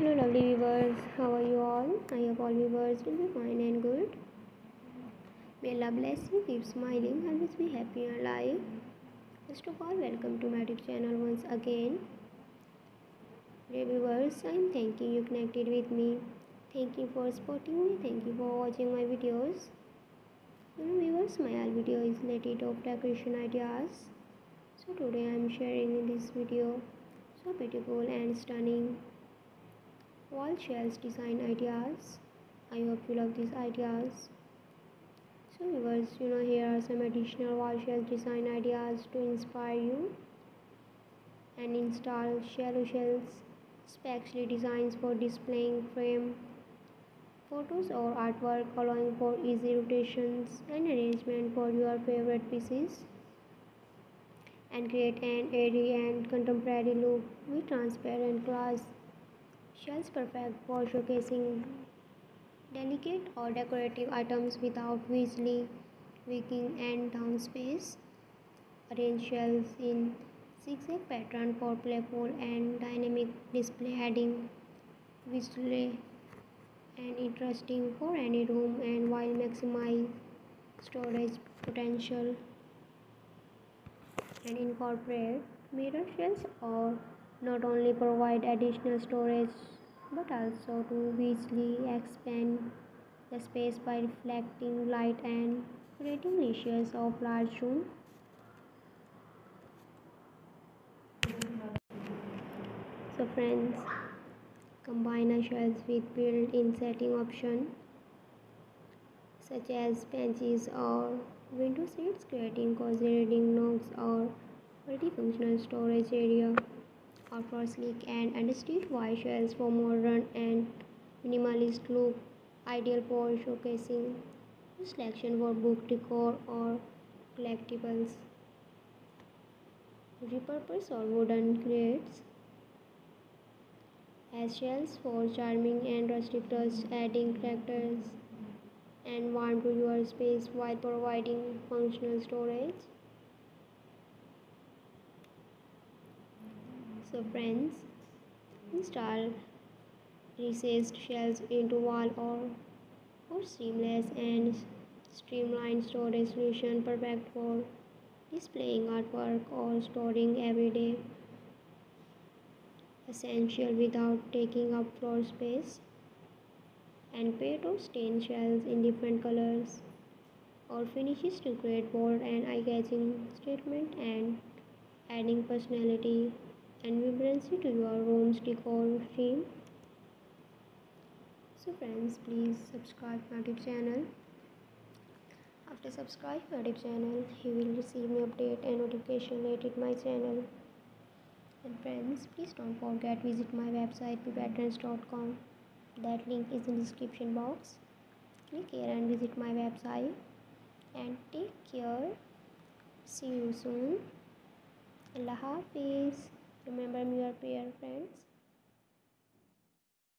Hello lovely viewers, how are you all? I hope all viewers will be fine and good. May Allah bless you, keep smiling, always be happy and alive. First of all, welcome to my YouTube channel once again. Dear viewers, I am thanking you connected with me. Thank you for supporting me. Thank you for watching my videos. You know, viewers, my all video is related of decoration ideas. So today I am sharing in this video so beautiful and stunning wall shells design ideas. I hope you love these ideas. So viewers you know here are some additional wall shells design ideas to inspire you and install shallow shells specially designs for displaying frame photos or artwork allowing for easy rotations and arrangement for your favorite pieces and create an airy and contemporary look with transparent glass Shells perfect for showcasing delicate or decorative items without visually weakening end down space. Arrange shells in zigzag pattern for playful and dynamic display adding visually and interesting for any room and while maximize storage potential and incorporate mirror shells or not only provide additional storage but also to visually expand the space by reflecting light and creating niches of large room. So friends, combine a shelves with built-in setting option such as benches or window seats creating cozy reading nooks or multifunctional storage area for sleek and understated white shells for modern and minimalist look ideal for showcasing selection for book decor or collectibles. Repurpose or wooden crates as shells for charming and rustic touch adding characters and warmth to your space while providing functional storage So friends, install recessed shells into wall or for seamless and streamlined storage solution perfect for displaying artwork or storing everyday essential without taking up floor space and pair of stain shells in different colors or finishes to create bold and eye-catching statement and adding personality and vibrancy to your room's decor theme. So friends please subscribe my youtube channel. After subscribe my youtube channel you will receive me update and notification related my channel. And friends please don't forget visit my website bepatterns.com that link is in description box. Click here and visit my website and take care. See you soon. Allah hafiz Remember me, your prayer friends.